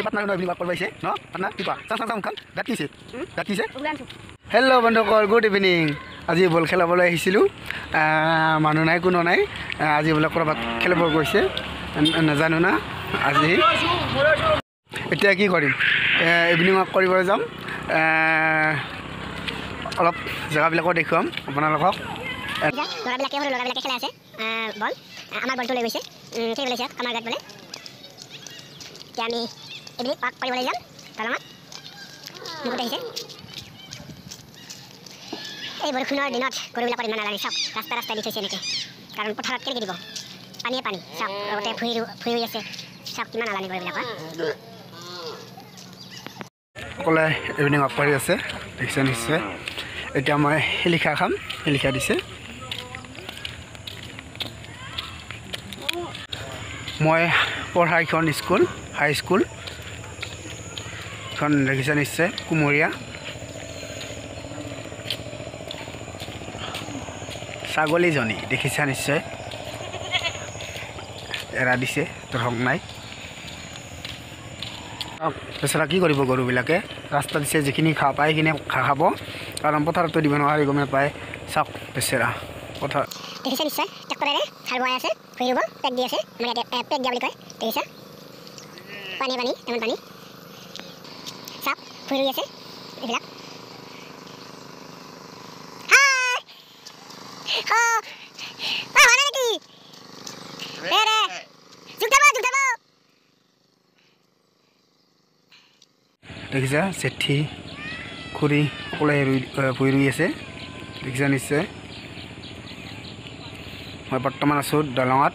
এই পাটনাৰ evening walk কৰিব আহিছে ন? পাটনাৰ? কি কোৱা? চাওঁ চাওঁ চাওঁ মুখখন দাঁত কিছে দাঁত কিছে ওলাই আনিছোঁ। হেল্ল' বন্ধুসকল গুড ইভিনিং আজি বল খেলাবলৈ আহিছিলোঁ। আহ, মানুহ নাই কোনো নাই। আজি বোলে ক'ৰবাত খেলিব গৈছে। নাজানো না। আজি। এতিয়া কি কৰিম? ইভিনিং ৱাক কৰিবলৈ যাম। অলপ জেগাবিলাকো দেখুৱাম আপোনালোকক। এতিয়া ল'ৰাবিলাকে সৰু ল'ৰাবিলাকে খেলাই আছে। আহ, বল। আহ, আমাৰ বলটো লৈ গৈছে। খেলিবলৈ আমাৰ গাত বোলে। এতিয়া আমি এইবিলাক পাক কৰিবলৈ যাম দলঙত মুকুট আহিছে এই বৰষুণৰ দিনত গৰুবিলাকৰ ইমান নালাগে চাওক ৰাস্তা ৰাস্তাই দি থৈছে এনেকৈ কাৰণ পথাৰত কেনেকৈ দিব পানীয়ে পানী চাওক লগতে ভুঁই ৰু ভুঁই ৰুই আছে চাওক কিমান নালাগে গৰুবিলাকৰ সকলোৱে ইভিনিং ৱাক কৰি আছে দেখিছে নিশ্চয় এতিয়া মই শিলিখা খাম শিলিখা দিছে। মই পঢ়া এখন স্কুল হাই এখন দেখিছে নিশ্চয় কুমৰীয়া। ছাগলীজনী দেখিছা নিশ্চয়? এৰা দিছে ধৰক নাই। বেচেৰা কি কৰিব গৰুবিলাকে? ৰাস্তা দিছে যিখিনি খা পায় সেইখিনি ঘাঁহ খাব। কাৰণ পথাৰতো দিব নোৱাৰি গমে পায়। চাওক বেচেৰা পথাৰ দেখিছে নিশ্চয়? ট্ৰেক্টৰেৰে হাল বোৱাই আছে ৰুব পেক দি আছে। পেক দিয়া বুলি কয় দেখিছা? পানী পানী পানী। ৰুই আছে এইবিলাক। দেখিছা জেঠী খুৰী সকলোৱে ৰুই ভুঁই ৰুই আছে। দেখিছা নিশ্চয়? মই বৰ্তমান আছোঁ দলঙত।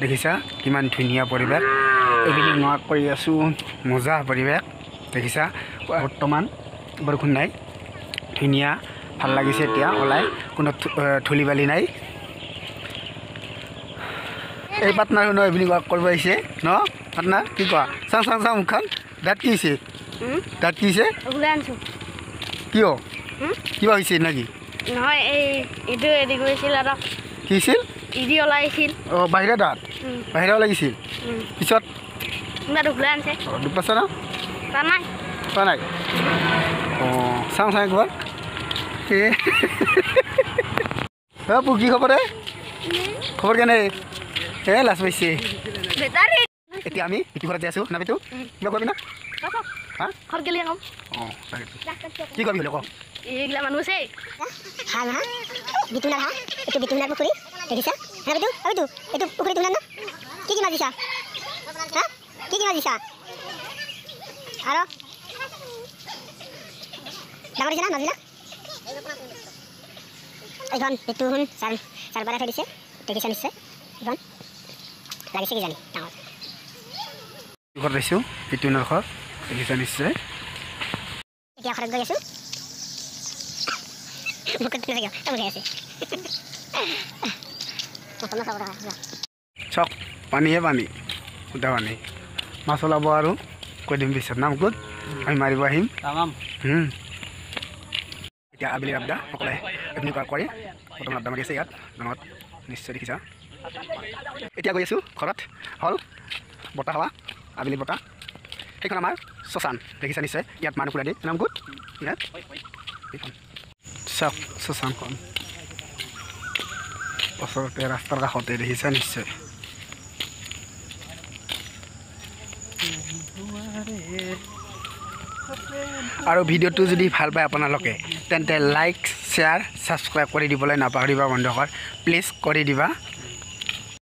দেখিছা কিমান ধুনীয়া পৰিৱেশ। এইখিনি নোৱা কৰি আছোঁ মজা পৰিৱেশ। দেখিছা বৰ্তমান বৰষুণ নাই। ধুনীয়া ভাল লাগিছে এতিয়া ওলাই। কোনো ধূলি বালি নাই। এই পাটনাৰ ন ইভিনিং ৱাক কৰিব আহিছে। ন? পাটনাৰ কি কোৱা? চাওঁ চাওঁ চাওঁ মুখখন। দাঁত কি হৈছে? দাঁত কি হৈছে? কিয়? কিবা হৈছে নেকি? নহয় এই এদি কৰিছিল আৰু। কি হৈছিল ইদি ওলাইছিল অঁ বাহিৰা দাঁত? বাহিৰা উম। পিছত? আনিছে। নাই পোৱা নাই। অঁ চাওঁ চাওঁ একবাৰ। এ অঁ পু কি খবৰ খবৰ কেনে? এ লাজ পাইছে। এতিয়া আমি ইটো ঘৰত যাই আছোঁ। না? বিতু কিবা কৰিবি না কি কৰিবি হ'লে ক? এইগিলা মানুহ আছে। ভাল হা? বিতুনাৰ হা? এইটো বিতুনাৰ পুখুৰী। দেখিছা? হা বিতু হা বিতু এইটো পুখুৰী না? কি কি মাছ দিছা হা? কি কি আৰু? ডাঙৰ দিছে না মাছবিলাক এইখন শুন চাল চাল বাৰাই থৈ দিছে দেখিছা নিশ্চয় এইখন লাগিছে কিজানি ডাঙৰ। ঘৰত আহিছোঁ পিতুনৰ ঘৰত দেখিছা নিশ্চয়। এতিয়া ঘৰত গৈ আছোঁ। চক পানীহে পানী পানী। মাছ ওলাব আৰু কৈ দিম পিছত নাম ক'ত আমি মাৰিব আহিম। এতিয়া আবেলি আড্ডা সকলোৱে ইভিনিং ৱাক কৰি বৰ্তমান আড্ডা মাৰি আছে ইয়াত গাঁৱত নিশ্চয় দেখিছা এতিয়া গৈ আছোঁ ঘৰত হ'ল বতাহ হাৱা আবেলি বতাহ সেইখন আমাৰ শ্মশান দেখিছা নিশ্চয় ইয়াত মানুহ ফুৰাই দিয়ে নাম ক'ত ইয়াত এইখন চাওক শ্মশানখন ওচৰতে ৰাস্তাৰ কাষতে দেখিছা নিশ্চয় আৰু ভিডিঅ'টো যদি ভাল পায় আপোনালোকে তেন্তে লাইক শ্বেয়াৰ ছাবস্ক্ৰাইব কৰি দিবলৈ নাপাহৰিবা বন্ধুসকল। প্লিজ কৰি দিবা।